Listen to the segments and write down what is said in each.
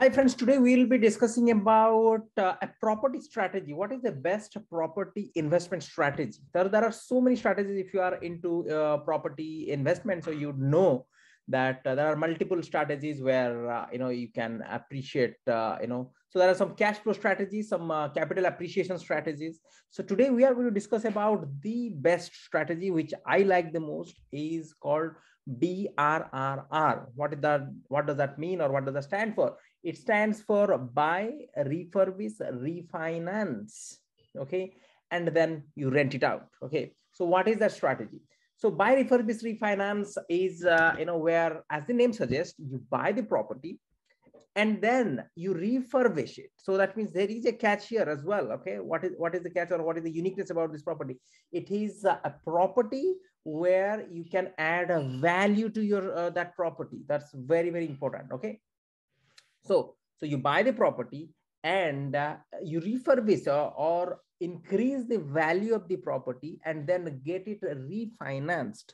Hi friends, today we'll be discussing about uh, a property strategy. What is the best property investment strategy? There, there are so many strategies if you are into uh, property investment. So you know that uh, there are multiple strategies where, uh, you know, you can appreciate, uh, you know, so there are some cash flow strategies, some uh, capital appreciation strategies. So today we are going to discuss about the best strategy, which I like the most is called BRRR. What is that? What does that mean or what does that stand for? It stands for buy, refurbish, refinance. Okay. And then you rent it out. Okay. So what is that strategy? So buy, refurbish, refinance is, uh, you know, where, as the name suggests, you buy the property and then you refurbish it. So that means there is a catch here as well. Okay. What is, what is the catch or what is the uniqueness about this property? It is a property where you can add a value to your, uh, that property. That's very, very important. Okay. So, so you buy the property and uh, you refurbish or, or increase the value of the property and then get it refinanced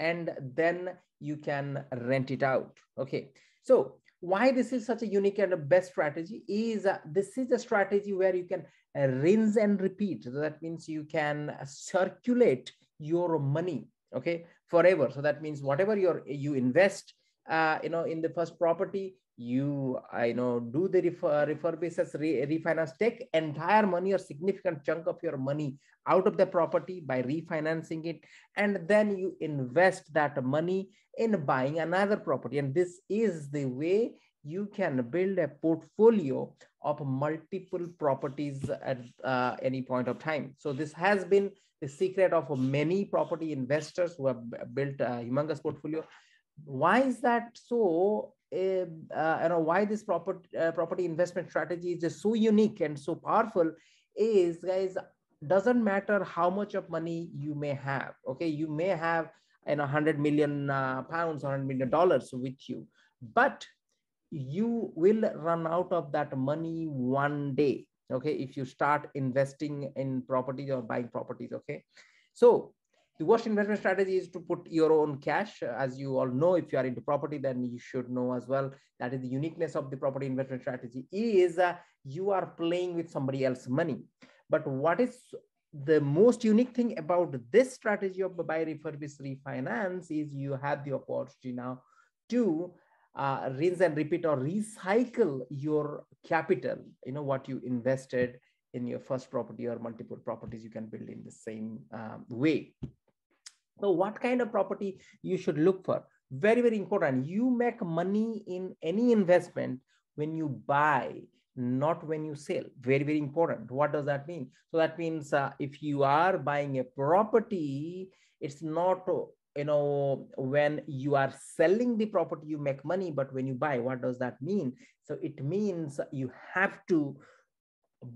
and then you can rent it out. Okay. So why this is such a unique and a best strategy is uh, this is a strategy where you can uh, rinse and repeat. So that means you can circulate your money, okay, forever. So that means whatever you you invest, uh, you know, in the first property, you I know do the refer, refurbishes, re, refinance, take entire money or significant chunk of your money out of the property by refinancing it, and then you invest that money in buying another property. And this is the way you can build a portfolio of multiple properties at uh, any point of time. So this has been the secret of many property investors who have built a humongous portfolio. Why is that so? Uh, you know why this property uh, property investment strategy is so unique and so powerful is guys doesn't matter how much of money you may have okay? You may have know 100 million uh, pounds or 100 million dollars with you but you will run out of that money one day okay? If you start investing in properties or buying properties okay? So the worst investment strategy is to put your own cash. As you all know, if you are into property, then you should know as well. That is the uniqueness of the property investment strategy is uh, you are playing with somebody else's money. But what is the most unique thing about this strategy of buy, refurbish, refinance is you have the opportunity now to uh, rinse and repeat or recycle your capital, you know, what you invested in your first property or multiple properties you can build in the same um, way. So what kind of property you should look for? Very, very important. You make money in any investment when you buy, not when you sell. Very, very important. What does that mean? So that means uh, if you are buying a property, it's not you know when you are selling the property you make money but when you buy what does that mean so it means you have to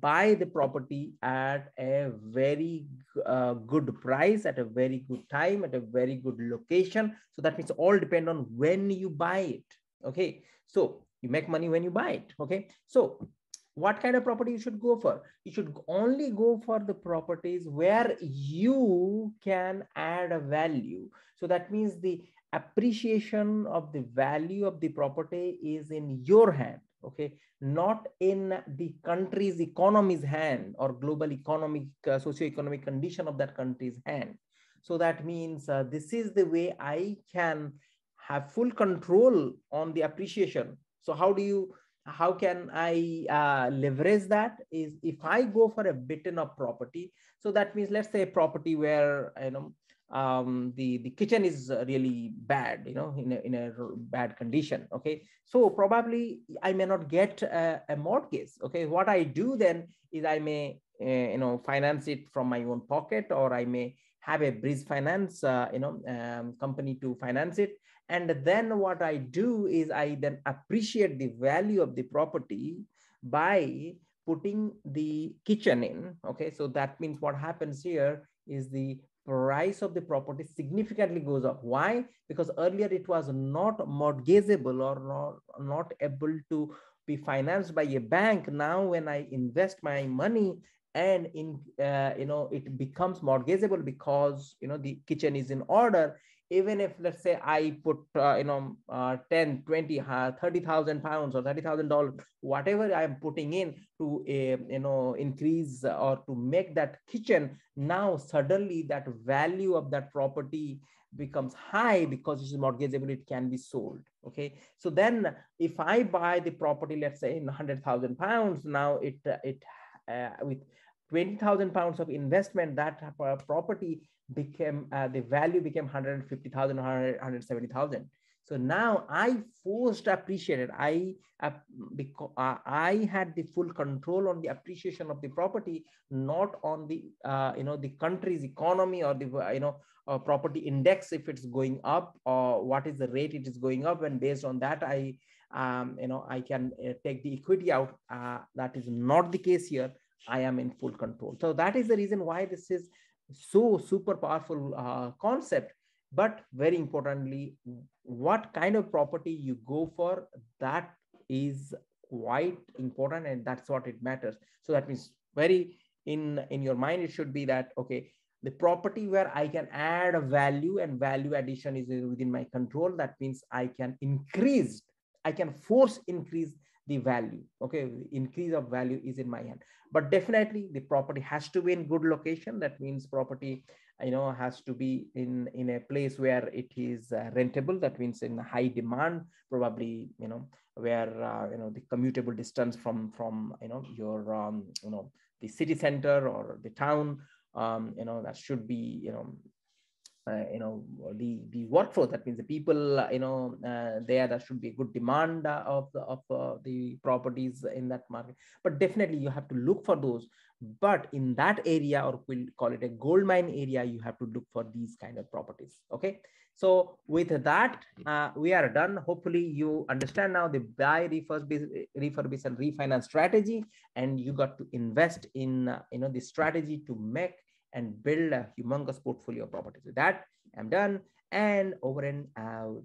buy the property at a very uh, good price at a very good time at a very good location. So that means all depend on when you buy it. Okay? So you make money when you buy it. Okay? So what kind of property you should go for? You should only go for the properties where you can add a value. So that means the appreciation of the value of the property is in your hand okay? Not in the country's economy's hand or global economic uh, socio-economic condition of that country's hand. So that means uh, this is the way i can have full control on the appreciation. So how do you how can i uh, leverage that is if i go for a beaten up property so that means let's say a property where you know um, the the kitchen is really bad you know in a, in a bad condition okay? So probably i may not get a, a mortgage okay? What i do then is i may uh, you know finance it from my own pocket or i may have a bridge finance uh, you know um, company to finance it. And then what i do is i then appreciate the value of the property by putting the kitchen in okay? So that means what happens here is the price of the property significantly goes up. Why? Because earlier it was not mortgageable or not, not able to be financed by a bank. Now, when I invest my money and in uh, you know it becomes mortgageable because you know the kitchen is in order even if let's say i put uh, you know uh, 10 20 uh, 30000 pounds or 30000 dollars whatever i am putting in to uh, you know increase or to make that kitchen now suddenly that value of that property becomes high because it's mortgageable it can be sold okay? So then if i buy the property let's say in 100000 pounds now it uh, it uh, with 20000 pounds of investment that property became uh, the value became 150,000 170,000 so now i forced appreciated. I uh, because uh, i had the full control on the appreciation of the property not on the uh, you know the country's economy or the you know uh, property index if it's going up or what is the rate it is going up. And based on that i um, you know i can uh, take the equity out. That is not the case here i am in full control. So that is the reason why this is so super powerful uh, concept. But very importantly what kind of property you go for that is quite important and that's what it matters. So that means very in in your mind it should be that okay the property where i can add a value and value addition is within my control. That means i can increase i can force increase the value okay? Increase of value is in my hand. But definitely the property has to be in good location. That means property you know has to be in in a place where it is uh, rentable. That means in high demand probably you know where uh, you know the commutable distance from from you know your um, you know the city center or the town um, you know that should be you know you know the the workforce that means the people uh, you know uh, there that should be a good demand uh, of the, of uh, the properties in that market. But definitely you have to look for those. But in that area or we'll call it a gold mine area you have to look for these kind of properties okay? So with that uh, we are done. Hopefully you understand now the buy refurbish, refurbish and refinance strategy and you got to invest in you know the strategy to make and build a humongous portfolio of properties. With that, I'm done and over and out.